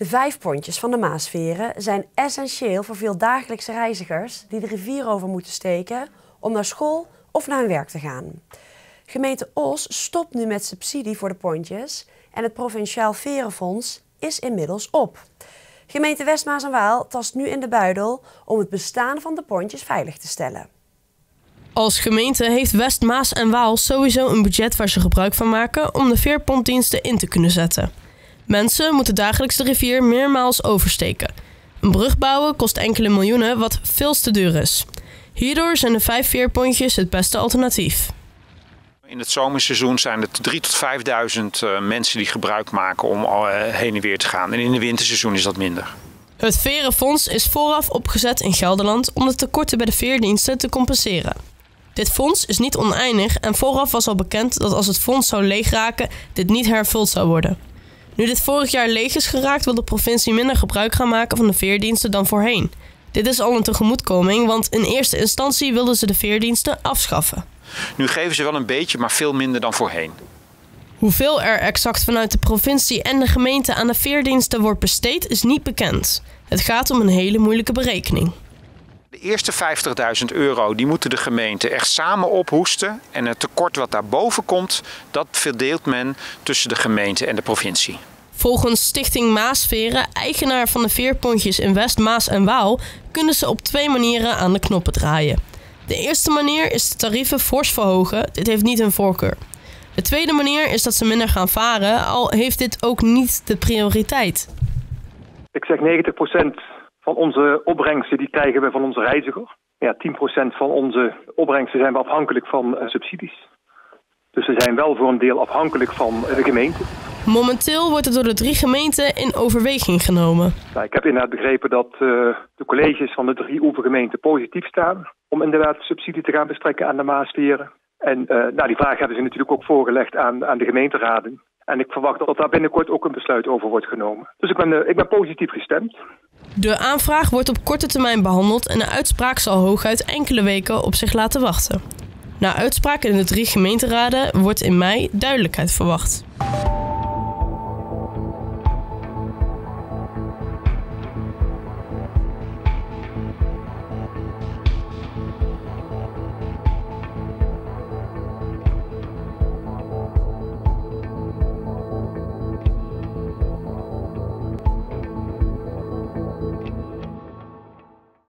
De vijf pontjes van de Maasveren zijn essentieel voor veel dagelijkse reizigers die de rivier over moeten steken om naar school of naar hun werk te gaan. Gemeente Os stopt nu met subsidie voor de pontjes en het Provinciaal Verenfonds is inmiddels op. Gemeente Westmaas en Waal tast nu in de buidel om het bestaan van de pontjes veilig te stellen. Als gemeente heeft West Maas en Waal sowieso een budget waar ze gebruik van maken om de veerpontdiensten in te kunnen zetten. Mensen moeten dagelijks de rivier meermaals oversteken. Een brug bouwen kost enkele miljoenen, wat veel te duur is. Hierdoor zijn de vijf veerpontjes het beste alternatief. In het zomerseizoen zijn er 3.000 tot 5.000 uh, mensen die gebruik maken om uh, heen en weer te gaan. En in het winterseizoen is dat minder. Het Verenfonds is vooraf opgezet in Gelderland om de tekorten bij de veerdiensten te compenseren. Dit fonds is niet oneindig en vooraf was al bekend dat als het fonds zou leegraken, dit niet hervuld zou worden. Nu dit vorig jaar leeg is geraakt, wil de provincie minder gebruik gaan maken van de veerdiensten dan voorheen. Dit is al een tegemoetkoming, want in eerste instantie wilden ze de veerdiensten afschaffen. Nu geven ze wel een beetje, maar veel minder dan voorheen. Hoeveel er exact vanuit de provincie en de gemeente aan de veerdiensten wordt besteed, is niet bekend. Het gaat om een hele moeilijke berekening. De eerste 50.000 euro die moeten de gemeenten echt samen ophoesten. En het tekort wat daarboven komt, dat verdeelt men tussen de gemeente en de provincie. Volgens Stichting Maasveren, eigenaar van de veerpontjes in West Maas en Waal, kunnen ze op twee manieren aan de knoppen draaien. De eerste manier is de tarieven fors verhogen. Dit heeft niet een voorkeur. De tweede manier is dat ze minder gaan varen, al heeft dit ook niet de prioriteit. Ik zeg 90% van onze opbrengsten die krijgen we van onze reiziger. Ja, 10% van onze opbrengsten zijn we afhankelijk van uh, subsidies. Dus we zijn wel voor een deel afhankelijk van de gemeente. Momenteel wordt het door de drie gemeenten in overweging genomen. Nou, ik heb inderdaad begrepen dat uh, de colleges van de drie oevergemeenten positief staan om inderdaad subsidie te gaan bestrekken aan de Maasveren. En uh, nou, die vraag hebben ze natuurlijk ook voorgelegd aan, aan de gemeenteraden. En ik verwacht dat daar binnenkort ook een besluit over wordt genomen. Dus ik ben, uh, ik ben positief gestemd. De aanvraag wordt op korte termijn behandeld en de uitspraak zal hooguit enkele weken op zich laten wachten. Na uitspraak in de drie gemeenteraden wordt in mei duidelijkheid verwacht.